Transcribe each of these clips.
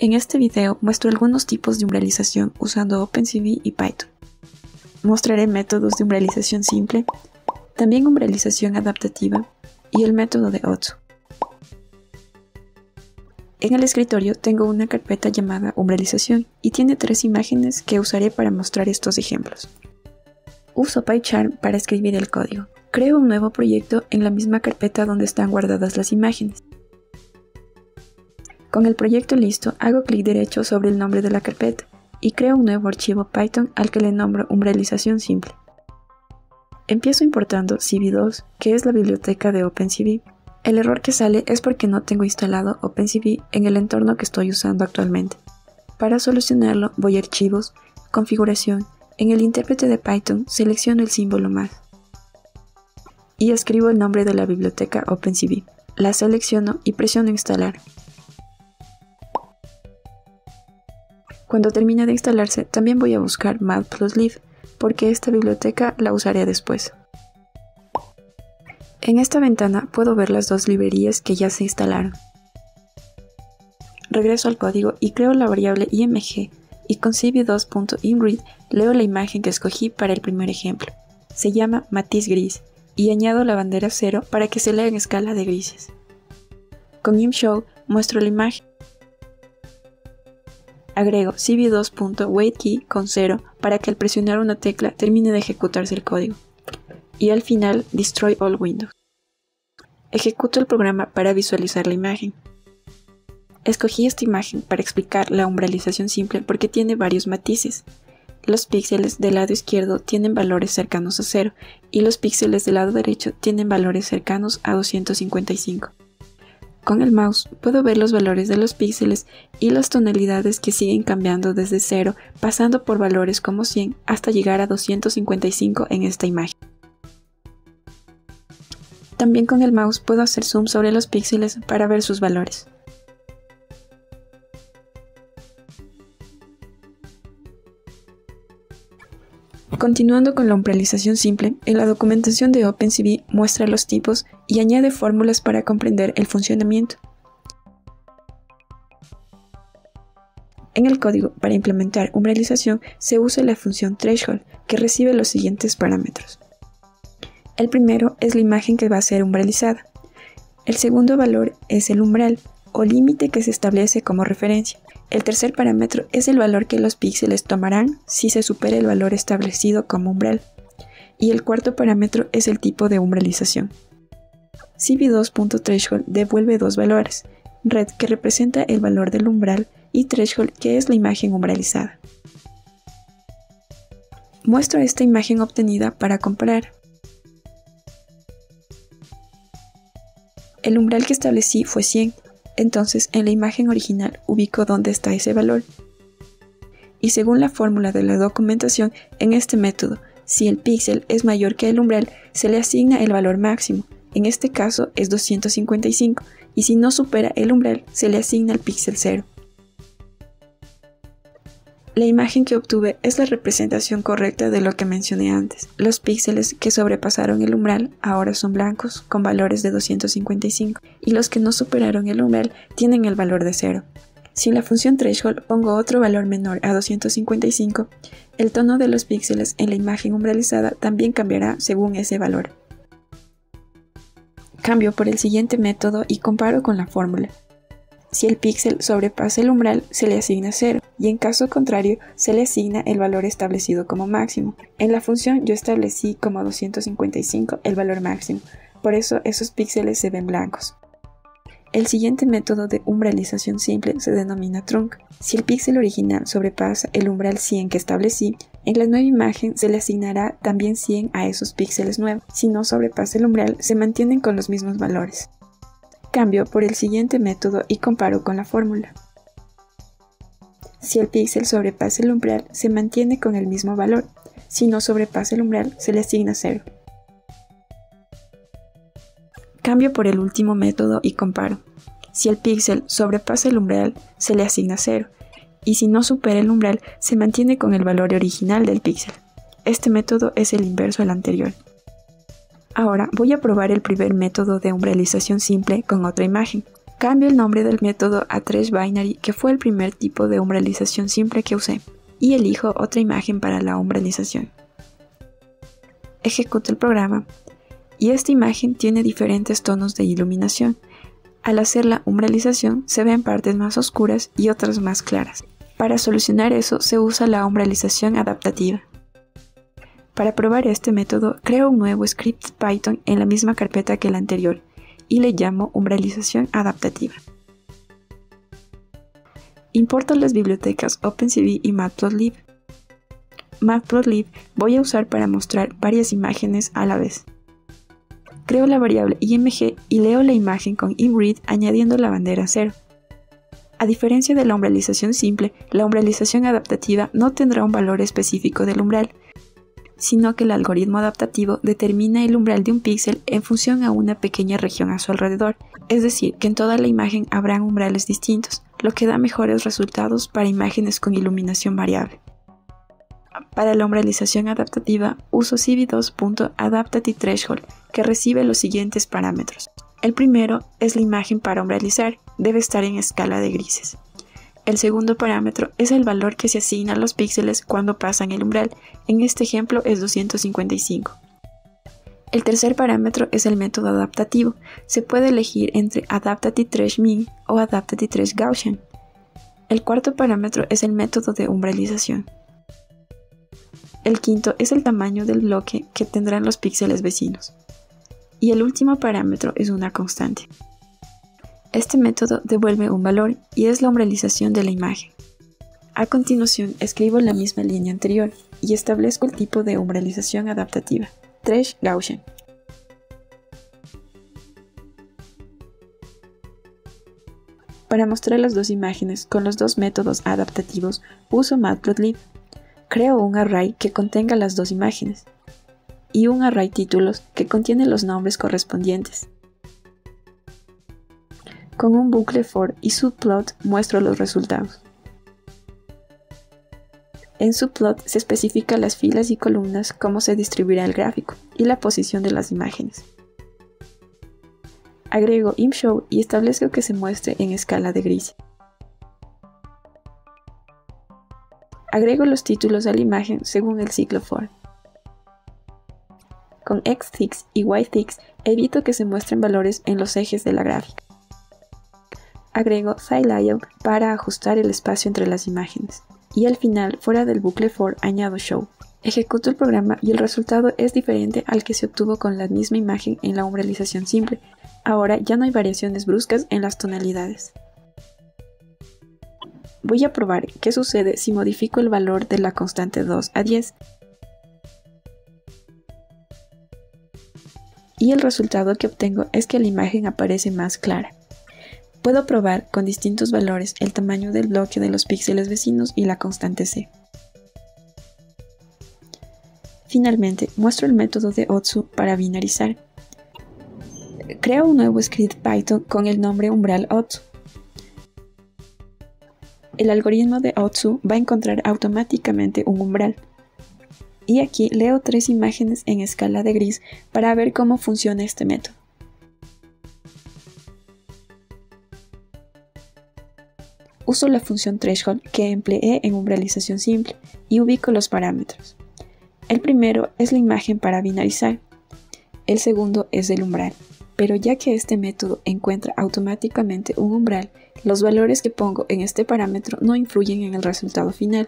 En este video muestro algunos tipos de umbralización usando OpenCV y Python. Mostraré métodos de umbralización simple, también umbralización adaptativa y el método de Otsu. En el escritorio tengo una carpeta llamada umbralización y tiene tres imágenes que usaré para mostrar estos ejemplos. Uso PyCharm para escribir el código. Creo un nuevo proyecto en la misma carpeta donde están guardadas las imágenes. Con el proyecto listo, hago clic derecho sobre el nombre de la carpeta y creo un nuevo archivo Python al que le nombro umbralización simple. Empiezo importando CV2, que es la biblioteca de OpenCV. El error que sale es porque no tengo instalado OpenCV en el entorno que estoy usando actualmente. Para solucionarlo voy a Archivos, Configuración, en el intérprete de Python selecciono el símbolo más y escribo el nombre de la biblioteca OpenCV. La selecciono y presiono Instalar. Cuando termine de instalarse, también voy a buscar matplotlib, porque esta biblioteca la usaré después. En esta ventana puedo ver las dos librerías que ya se instalaron. Regreso al código y creo la variable img y con cv2.imread leo la imagen que escogí para el primer ejemplo. Se llama matiz gris y añado la bandera 0 para que se lea en escala de grises. Con imshow muestro la imagen agrego cv2.waitKey con 0 para que al presionar una tecla termine de ejecutarse el código. Y al final, destroy all windows. Ejecuto el programa para visualizar la imagen. Escogí esta imagen para explicar la umbralización simple porque tiene varios matices. Los píxeles del lado izquierdo tienen valores cercanos a 0 y los píxeles del lado derecho tienen valores cercanos a 255. Con el mouse puedo ver los valores de los píxeles y las tonalidades que siguen cambiando desde 0, pasando por valores como 100 hasta llegar a 255 en esta imagen. También con el mouse puedo hacer zoom sobre los píxeles para ver sus valores. Continuando con la umbralización simple, en la documentación de OpenCV muestra los tipos y añade fórmulas para comprender el funcionamiento. En el código para implementar umbralización se usa la función threshold, que recibe los siguientes parámetros. El primero es la imagen que va a ser umbralizada. El segundo valor es el umbral, o límite que se establece como referencia. El tercer parámetro es el valor que los píxeles tomarán si se supera el valor establecido como umbral. Y el cuarto parámetro es el tipo de umbralización. CV2.threshold devuelve dos valores, red que representa el valor del umbral y threshold que es la imagen umbralizada. Muestro esta imagen obtenida para comparar. El umbral que establecí fue 100 entonces en la imagen original ubico dónde está ese valor. Y según la fórmula de la documentación, en este método, si el píxel es mayor que el umbral, se le asigna el valor máximo, en este caso es 255, y si no supera el umbral, se le asigna el píxel 0. La imagen que obtuve es la representación correcta de lo que mencioné antes. Los píxeles que sobrepasaron el umbral ahora son blancos, con valores de 255, y los que no superaron el umbral tienen el valor de 0. Si en la función threshold pongo otro valor menor a 255, el tono de los píxeles en la imagen umbralizada también cambiará según ese valor. Cambio por el siguiente método y comparo con la fórmula. Si el píxel sobrepasa el umbral, se le asigna 0 y en caso contrario, se le asigna el valor establecido como máximo. En la función yo establecí como 255 el valor máximo, por eso esos píxeles se ven blancos. El siguiente método de umbralización simple se denomina trunk. Si el píxel original sobrepasa el umbral 100 que establecí, en la nueva imagen se le asignará también 100 a esos píxeles nuevos. Si no sobrepasa el umbral, se mantienen con los mismos valores. Cambio por el siguiente método y comparo con la fórmula. Si el píxel sobrepasa el umbral, se mantiene con el mismo valor. Si no sobrepasa el umbral, se le asigna 0. Cambio por el último método y comparo. Si el píxel sobrepasa el umbral, se le asigna 0. Y si no supera el umbral, se mantiene con el valor original del píxel. Este método es el inverso al anterior. Ahora voy a probar el primer método de umbralización simple con otra imagen. Cambio el nombre del método a Trash Binary, que fue el primer tipo de umbralización simple que usé, y elijo otra imagen para la umbralización. Ejecuto el programa, y esta imagen tiene diferentes tonos de iluminación. Al hacer la umbralización se ven partes más oscuras y otras más claras. Para solucionar eso se usa la umbralización adaptativa. Para probar este método, creo un nuevo script Python en la misma carpeta que el anterior y le llamo umbralización adaptativa. Importo las bibliotecas OpenCV y Matplotlib. Matplotlib voy a usar para mostrar varias imágenes a la vez. Creo la variable img y leo la imagen con imread añadiendo la bandera 0. A diferencia de la umbralización simple, la umbralización adaptativa no tendrá un valor específico del umbral, sino que el algoritmo adaptativo determina el umbral de un píxel en función a una pequeña región a su alrededor, es decir, que en toda la imagen habrán umbrales distintos, lo que da mejores resultados para imágenes con iluminación variable. Para la umbralización adaptativa uso CV2.AdaptativeThreshold, que recibe los siguientes parámetros. El primero es la imagen para umbralizar, debe estar en escala de grises. El segundo parámetro es el valor que se asigna a los píxeles cuando pasan el umbral, en este ejemplo es 255. El tercer parámetro es el método adaptativo. Se puede elegir entre Adaptative Trash Min o Adaptative Trash Gaussian. El cuarto parámetro es el método de umbralización. El quinto es el tamaño del bloque que tendrán los píxeles vecinos. Y el último parámetro es una constante. Este método devuelve un valor y es la umbralización de la imagen. A continuación, escribo la misma línea anterior y establezco el tipo de umbralización adaptativa, Trash Gaussian. Para mostrar las dos imágenes con los dos métodos adaptativos, uso Matplotlib. Creo un array que contenga las dos imágenes y un array títulos que contiene los nombres correspondientes. Con un bucle for y subplot muestro los resultados. En subplot se especifica las filas y columnas, cómo se distribuirá el gráfico y la posición de las imágenes. Agrego imshow y establezco que se muestre en escala de gris. Agrego los títulos a la imagen según el ciclo for. Con xthix y ythix evito que se muestren valores en los ejes de la gráfica agrego layout para ajustar el espacio entre las imágenes. Y al final, fuera del bucle for, añado show. Ejecuto el programa y el resultado es diferente al que se obtuvo con la misma imagen en la umbralización simple. Ahora ya no hay variaciones bruscas en las tonalidades. Voy a probar qué sucede si modifico el valor de la constante 2 a 10. Y el resultado que obtengo es que la imagen aparece más clara. Puedo probar con distintos valores el tamaño del bloque de los píxeles vecinos y la constante C. Finalmente, muestro el método de Otsu para binarizar. Creo un nuevo script Python con el nombre umbral Otsu. El algoritmo de Otsu va a encontrar automáticamente un umbral. Y aquí leo tres imágenes en escala de gris para ver cómo funciona este método. Uso la función threshold que empleé en umbralización simple y ubico los parámetros. El primero es la imagen para binarizar. El segundo es el umbral. Pero ya que este método encuentra automáticamente un umbral, los valores que pongo en este parámetro no influyen en el resultado final,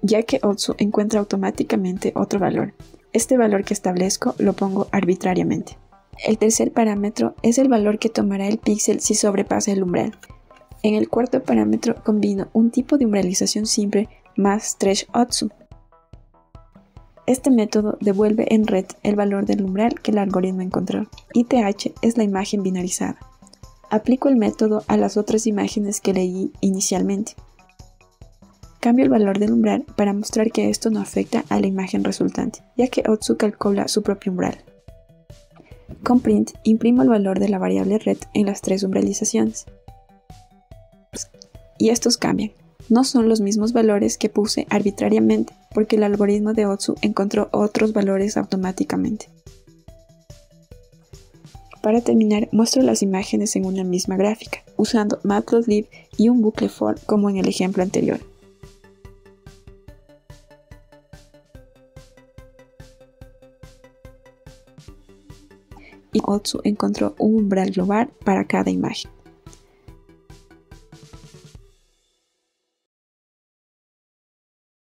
ya que Otsu encuentra automáticamente otro valor. Este valor que establezco lo pongo arbitrariamente. El tercer parámetro es el valor que tomará el píxel si sobrepasa el umbral. En el cuarto parámetro combino un tipo de umbralización simple más Thresh Otsu. Este método devuelve en red el valor del umbral que el algoritmo encontró. ITH es la imagen binarizada. Aplico el método a las otras imágenes que leí inicialmente. Cambio el valor del umbral para mostrar que esto no afecta a la imagen resultante, ya que Otsu calcula su propio umbral. Con print imprimo el valor de la variable red en las tres umbralizaciones y estos cambian. No son los mismos valores que puse arbitrariamente, porque el algoritmo de Otsu encontró otros valores automáticamente. Para terminar, muestro las imágenes en una misma gráfica, usando Matplotlib y un bucle for como en el ejemplo anterior. Y Otsu encontró un umbral global para cada imagen.